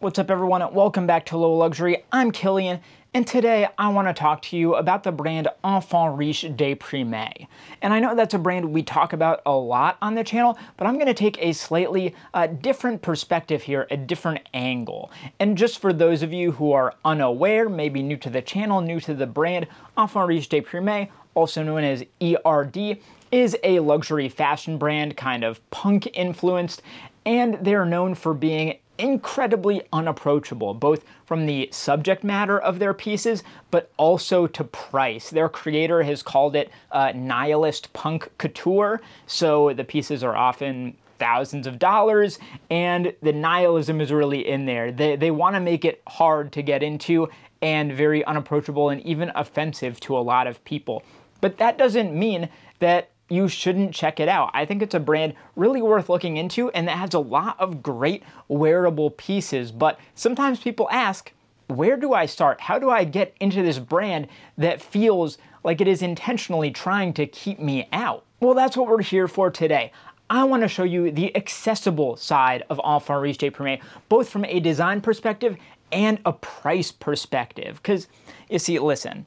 What's up everyone? Welcome back to Low Luxury. I'm Killian and today I want to talk to you about the brand Enfants Riches Deprimes. And I know that's a brand we talk about a lot on the channel, but I'm going to take a slightly uh, different perspective here, a different angle. And just for those of you who are unaware, maybe new to the channel, new to the brand, Enfants Riches Deprimes, also known as ERD, is a luxury fashion brand, kind of punk influenced, and they're known for being incredibly unapproachable, both from the subject matter of their pieces, but also to price. Their creator has called it uh, nihilist punk couture, so the pieces are often thousands of dollars, and the nihilism is really in there. They, they want to make it hard to get into and very unapproachable and even offensive to a lot of people. But that doesn't mean that you shouldn't check it out. I think it's a brand really worth looking into and that has a lot of great wearable pieces. But sometimes people ask, where do I start? How do I get into this brand that feels like it is intentionally trying to keep me out? Well, that's what we're here for today. I want to show you the accessible side of Enfants Riches Deprimes, both from a design perspective and a price perspective. Because you see, listen,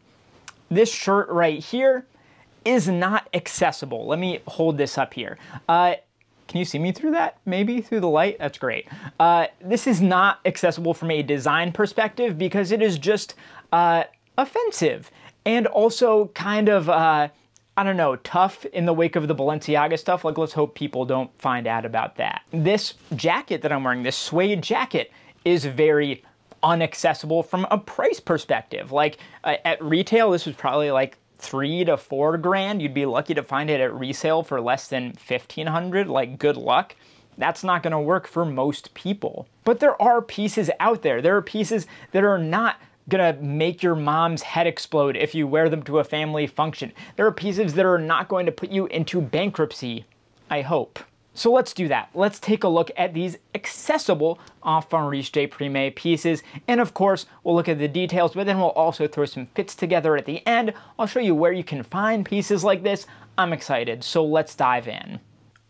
this shirt right here, is not accessible. Let me hold this up here. Uh, can you see me through that? Maybe through the light? That's great. Uh, this is not accessible from a design perspective because it is just uh, offensive and also kind of, uh, I don't know, tough in the wake of the Balenciaga stuff. Like, let's hope people don't find out about that. This jacket that I'm wearing, this suede jacket, is very unaccessible from a price perspective. Like, uh, at retail, this was probably like three to four grand. You'd be lucky to find it at resale for less than 1500 like good luck. That's not gonna work for most people. But there are pieces out there. There are pieces that are not gonna make your mom's head explode if you wear them to a family function. There are pieces that are not going to put you into bankruptcy, I hope. So let's do that. Let's take a look at these accessible Riches Deprimes pieces. And of course, we'll look at the details, but then we'll also throw some fits together at the end. I'll show you where you can find pieces like this. I'm excited, so let's dive in.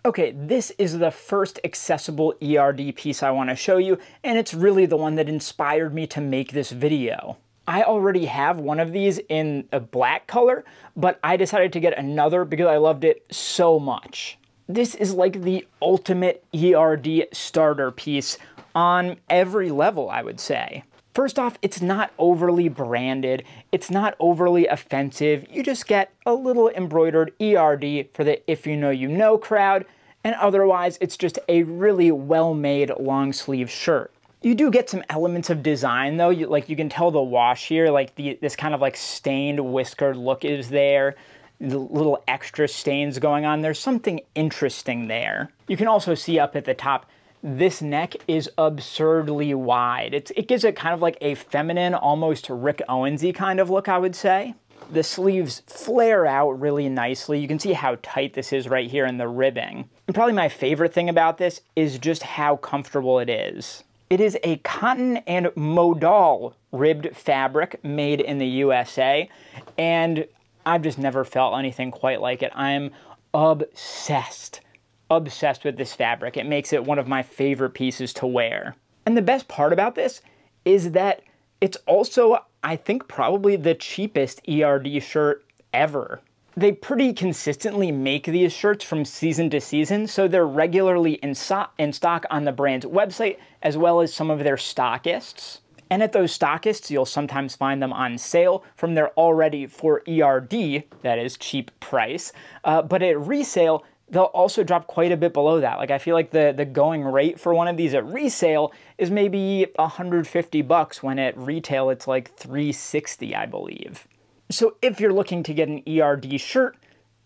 Okay, this is the first accessible ERD piece I want to show you, and it's really the one that inspired me to make this video. I already have one of these in a black color, but I decided to get another because I loved it so much this is like the ultimate ERD starter piece on every level, I would say. First off, it's not overly branded, it's not overly offensive, you just get a little embroidered ERD for the if you know you know crowd, and otherwise it's just a really well-made long sleeve shirt. You do get some elements of design though, you, like you can tell the wash here, like the, this kind of like stained whiskered look is there. the little extra stains going on. There's something interesting there. You can also see up at the top, this neck is absurdly wide. It's, it gives it kind of like a feminine, almost Rick Owensy kind of look, I would say. The sleeves flare out really nicely. You can see how tight this is right here in the ribbing. And probably my favorite thing about this is just how comfortable it is. It is a cotton and modal ribbed fabric made in the USA, and I've just never felt anything quite like it. I'm obsessed, obsessed with this fabric. It makes it one of my favorite pieces to wear. And the best part about this is that it's also, I think, probably the cheapest ERD shirt ever. They pretty consistently make these shirts from season to season, so they're regularly in, so in stock on the brand's website as well as some of their stockists. And at those stockists, you'll sometimes find them on sale from their already for ERD, that is cheap price. Uh, but at resale, they'll also drop quite a bit below that. Like I feel like the, the going rate for one of these at resale is maybe 150 bucks when at retail it's like 360, I believe. So if you're looking to get an ERD shirt,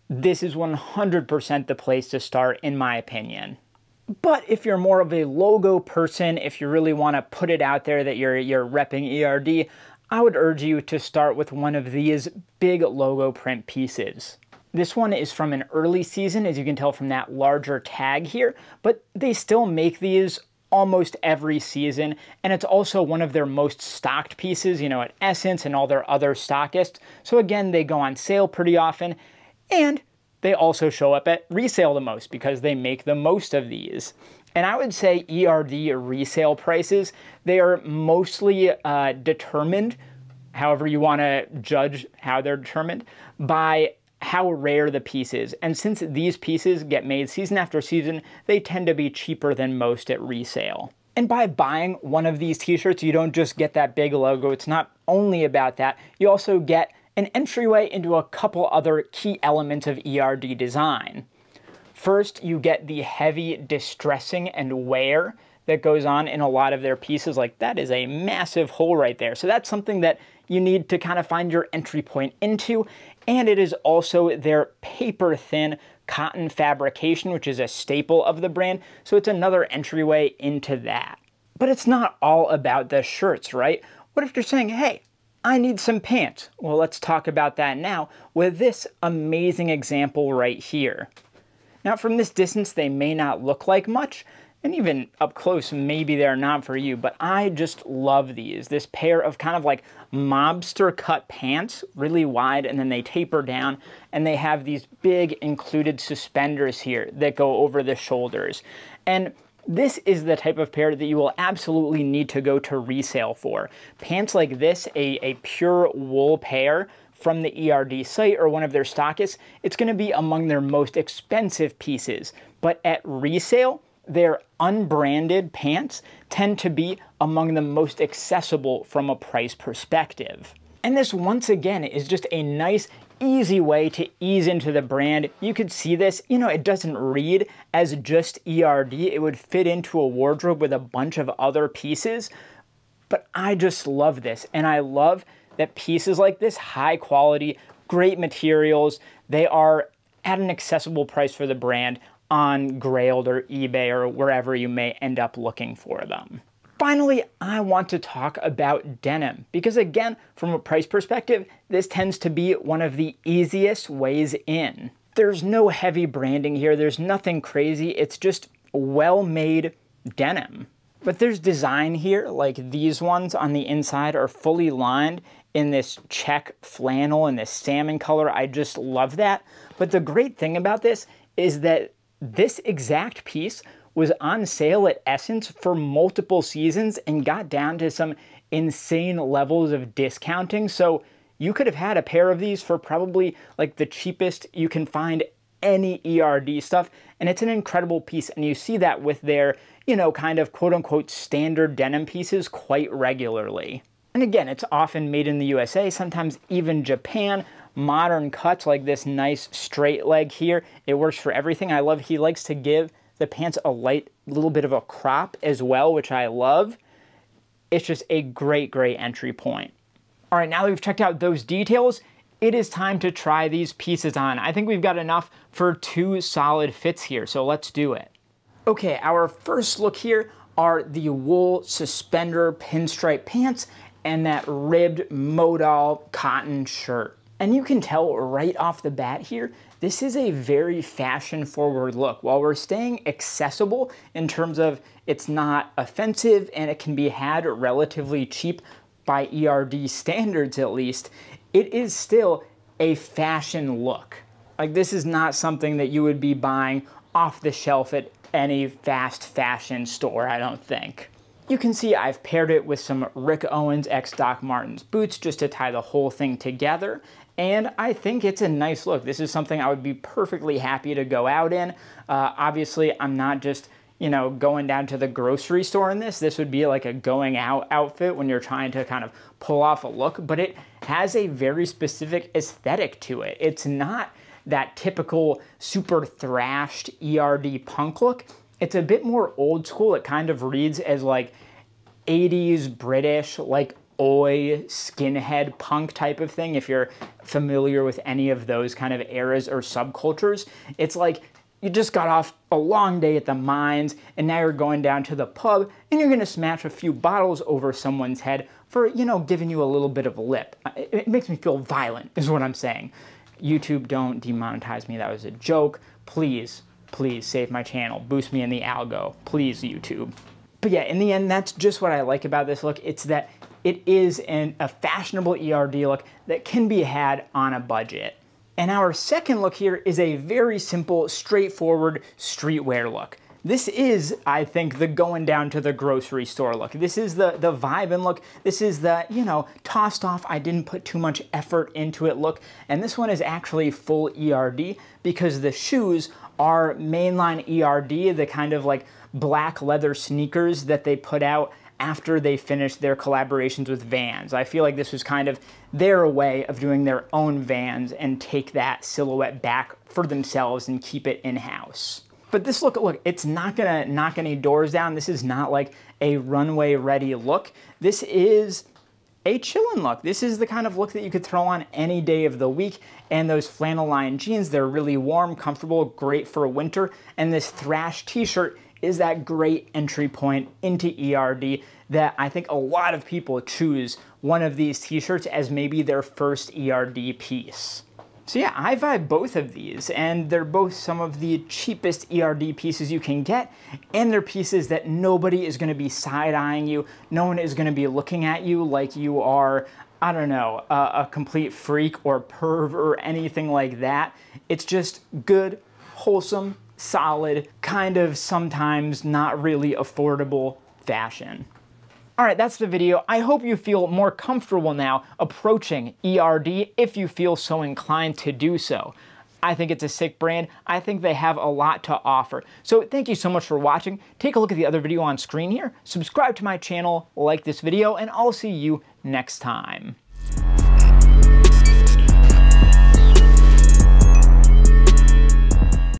this is 100% the place to start in my opinion. But if you're more of a logo person, if you really want to put it out there that you're, you're repping ERD, I would urge you to start with one of these big logo print pieces. This one is from an early season, as you can tell from that larger tag here, but they still make these almost every season, and it's also one of their most stocked pieces, you know, at SSENSE and all their other stockists. So again, they go on sale pretty often, and they also show up at resale the most because they make the most of these. And I would say ERD resale prices, they are mostly uh, determined, however you want to judge how they're determined, by how rare the piece is. And since these pieces get made season after season, they tend to be cheaper than most at resale. And by buying one of these t-shirts, you don't just get that big logo. It's not only about that. You also get an entryway into a couple other key elements of ERD design. First, you get the heavy distressing and wear that goes on in a lot of their pieces. Like that is a massive hole right there. So that's something that you need to kind of find your entry point into. And it is also their paper thin cotton fabrication, which is a staple of the brand. So it's another entryway into that. But it's not all about the shirts, right? What if you're saying, hey, I need some pants? Well, let's talk about that now with this amazing example right here. Now from this distance, they may not look like much, and even up close, maybe they're not for you, but I just love these. This pair of kind of like mobster cut pants, really wide, and then they taper down, and they have these big included suspenders here that go over the shoulders. And this is the type of pair that you will absolutely need to go to resale for. Pants like this, a, a pure wool pair, from the ERD site or one of their stockists, it's going to be among their most expensive pieces. But at resale, their unbranded pants tend to be among the most accessible from a price perspective. And this once again is just a nice easy way to ease into the brand. You could see this, you know, it doesn't read as just ERD. It would fit into a wardrobe with a bunch of other pieces. But I just love this. And I love that pieces like this, high quality, great materials, they are at an accessible price for the brand on Grailed or eBay or wherever you may end up looking for them. Finally, I want to talk about denim because again, from a price perspective, this tends to be one of the easiest ways in. There's no heavy branding here, there's nothing crazy, it's just well-made denim. But there's design here, like these ones on the inside are fully lined in this check flannel in this salmon color. I just love that. But the great thing about this is that this exact piece was on sale at SSENSE for multiple seasons and got down to some insane levels of discounting. So you could have had a pair of these for probably like the cheapest you can find any ERD stuff. And it's an incredible piece. And you see that with their, you know, kind of quote unquote standard denim pieces quite regularly. And again, it's often made in the USA, sometimes even Japan, modern cuts like this nice straight leg here. It works for everything. I love he likes to give the pants a light little bit of a crop as well, which I love. It's just a great, great entry point. All right, now that we've checked out those details, it is time to try these pieces on. I think we've got enough for two solid fits here, so let's do it. Okay, our first look here are the wool suspender pinstripe pants and that ribbed modal cotton shirt. And you can tell right off the bat here, this is a very fashion forward look. While we're staying accessible in terms of it's not offensive and it can be had relatively cheap by ERD standards at least, it is still a fashion look. Like this is not something that you would be buying off the shelf at any fast fashion store, I don't think. You can see I've paired it with some Rick Owens x Doc Martens boots just to tie the whole thing together. And I think it's a nice look. This is something I would be perfectly happy to go out in. Uh, obviously, I'm not just you know, going down to the grocery store in this. This would be like a going out outfit when you're trying to kind of pull off a look, but it has a very specific aesthetic to it. It's not that typical super thrashed ERD punk look. It's a bit more old school. It kind of reads as like 80s British, like oi skinhead punk type of thing. If you're familiar with any of those kind of eras or subcultures, it's like you just got off a long day at the mines and now you're going down to the pub and you're gonna smash a few bottles over someone's head for, you know, giving you a little bit of a lip. It, it makes me feel violent, is what I'm saying. YouTube, don't demonetize me. That was a joke. Please, please save my channel. Boost me in the algo. Please, YouTube. But yeah, in the end, that's just what I like about this look. It's that it is an, a fashionable ERD look that can be had on a budget. And our second look here is a very simple, straightforward streetwear look. This is, I think, the going down to the grocery store look. This is the, the vibe and look. This is the, you know, tossed off, I didn't put too much effort into it look. And this one is actually full ERD because the shoes are mainline ERD, the kind of like black leather sneakers that they put out after they finished their collaborations with Vans. I feel like this was kind of their way of doing their own Vans and take that silhouette back for themselves and keep it in-house. But this look, look, it's not gonna knock any doors down. This is not like a runway ready look. This is a chillin' look. This is the kind of look that you could throw on any day of the week. And those flannel line jeans, they're really warm, comfortable, great for winter. And this thrash t-shirt is that great entry point into ERD that I think a lot of people choose one of these t-shirts as maybe their first ERD piece. So yeah, I vibe both of these, and they're both some of the cheapest ERD pieces you can get, and they're pieces that nobody is gonna be side-eyeing you, no one is gonna be looking at you like you are, I don't know, a, a complete freak or perv or anything like that. It's just good, wholesome, solid, kind of sometimes not really affordable fashion. All right, that's the video. I hope you feel more comfortable now approaching ERD if you feel so inclined to do so. I think it's a sick brand. I think they have a lot to offer. So thank you so much for watching. Take a look at the other video on screen here. Subscribe to my channel, like this video, and I'll see you next time.